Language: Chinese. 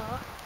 走。